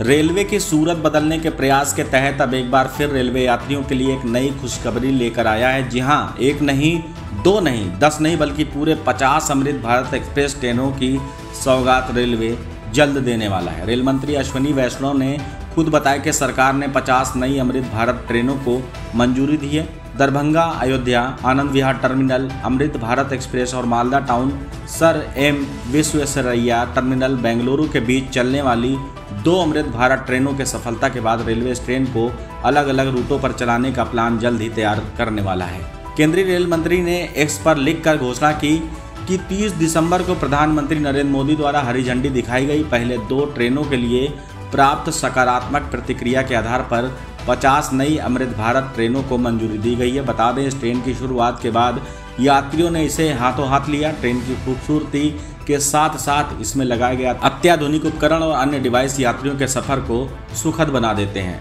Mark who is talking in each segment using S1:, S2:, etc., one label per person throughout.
S1: Railway की सूरत बदलने के प्रयास के तहत अब एक बार फिर रेलवे यात्रियों के लिए एक नई खुशखबरी लेकर आया है। जी हाँ एक नहीं, दो नहीं, दस नहीं, बल्कि पूरे पचास अमृत भारत एक्सप्रेस ट्रेनों की सौगात रेलवे जल्द देने वाला है। रेल मंत्री अश्विनी वैष्णव ने खुद बताया कि सरकार ने 50 नई अमृत भारत ट्रेनों को मंजूरी दी है। दरभंगा, अयोध्या, आनंद विहार टर्मिनल, अमृत भारत एक्सप्रेस और Malda town sir M Visvesvaraya terminal, Bengaluru के बीच चलने वाली दो अमृत भारत ट्रेनों के सफलता के बाद रेलवे इस ट्रेन को अलग अलग रूटों पर चलाने का प्लान जल्द ही तैयार करने वाला है। केंद्रीय रेल मंत्री ने एक्स पर लिखकर घोषणा की कि 30 दिसंबर को प्रधानमंत्री नरेंद्र मोदी द्वारा हरी झंडी दिखाई गई। पहले दो ट्रेनों के लिए प्राप्त सकारात्मक प्रतिक्रिया के आधार पर 50 नई अमृत भारत ट्रेनों को मंजूरी दी गई है। बता दें, इस ट्रेन की शुरुआत के बाद यात्रियों ने इसे हाथों हाथ लिया। ट्रेन की खूबसूरती के साथ साथ इसमें लगाया गया अत्याधुनिक उपकरण और अन्य डिवाइस यात्रियों के सफ़र को सुखद बना देते हैं।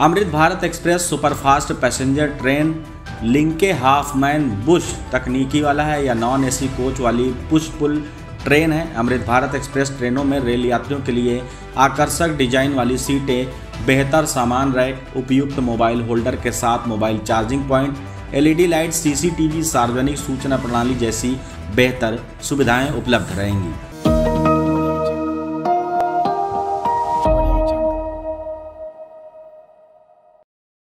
S1: Amrit Bharat express superfast passenger train Linke Hofmann Busch तकनीकी वाला है या नॉन एसी कोच वाली पुश पुल ट्रेन है। अमृत भारत एक्सप्रेस ट्रेनों में रेल यात्रियों के लिए आकर्षक डिज़ाइन वाली सीटें, बेहतर सामान रैक, उपयुक्त मोबाइल होल्डर के साथ mobile charging point LED light CCTV सार्वजनिक सूचना प्रणाली जैसी बेहतर सुविधाएँ उपलब्ध रहेंगी।